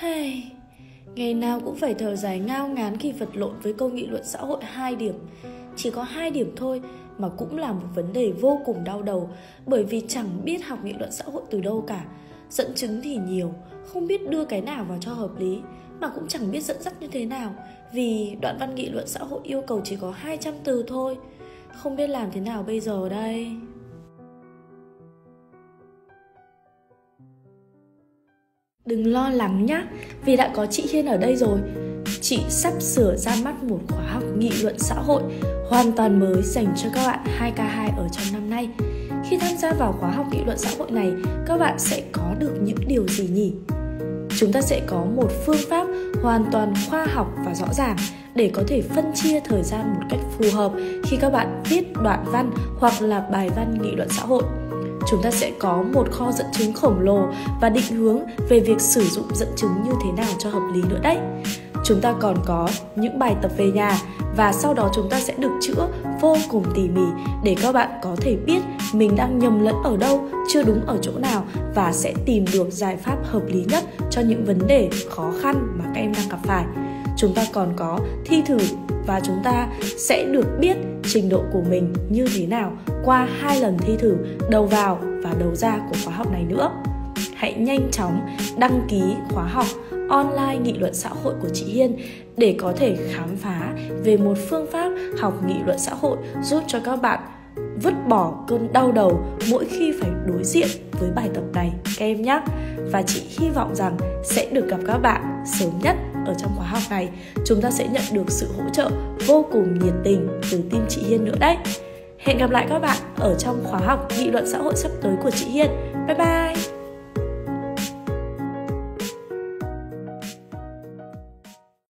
Hey, ngày nào cũng phải thở dài ngao ngán khi vật lộn với câu nghị luận xã hội 2 điểm. Chỉ có 2 điểm thôi mà cũng là một vấn đề vô cùng đau đầu bởi vì chẳng biết học nghị luận xã hội từ đâu cả. Dẫn chứng thì nhiều, không biết đưa cái nào vào cho hợp lý mà cũng chẳng biết dẫn dắt như thế nào vì đoạn văn nghị luận xã hội yêu cầu chỉ có 200 từ thôi. Không biết làm thế nào bây giờ đây? Đừng lo lắng nhá, vì đã có chị Hiên ở đây rồi. Chị sắp sửa ra mắt một khóa học nghị luận xã hội hoàn toàn mới dành cho các bạn 2K2 ở trong năm nay. Khi tham gia vào khóa học nghị luận xã hội này, các bạn sẽ có được những điều gì nhỉ? Chúng ta sẽ có một phương pháp hoàn toàn khoa học và rõ ràng để có thể phân chia thời gian một cách phù hợp khi các bạn viết đoạn văn hoặc là bài văn nghị luận xã hội chúng ta sẽ có một kho dẫn chứng khổng lồ và định hướng về việc sử dụng dẫn chứng như thế nào cho hợp lý nữa đấy. Chúng ta còn có những bài tập về nhà và sau đó chúng ta sẽ được chữa vô cùng tỉ mỉ để các bạn có thể biết mình đang nhầm lẫn ở đâu, chưa đúng ở chỗ nào và sẽ tìm được giải pháp hợp lý nhất cho những vấn đề khó khăn mà các em đang gặp phải. Chúng ta còn có thi thử và chúng ta sẽ được biết trình độ của mình như thế nào qua hai lần thi thử đầu vào và đầu ra của khóa học này nữa. Hãy nhanh chóng đăng ký khóa học online nghị luận xã hội của chị Hiên để có thể khám phá về một phương pháp học nghị luận xã hội giúp cho các bạn vứt bỏ cơn đau đầu mỗi khi phải đối diện với bài tập này, các em nhé. Và chị hy vọng rằng sẽ được gặp các bạn sớm nhất ở trong khóa học này. Chúng ta sẽ nhận được sự hỗ trợ vô cùng nhiệt tình từ team chị Hiên nữa đấy. Hẹn gặp lại các bạn ở trong khóa học nghị luận xã hội sắp tới của chị Hiên. Bye bye!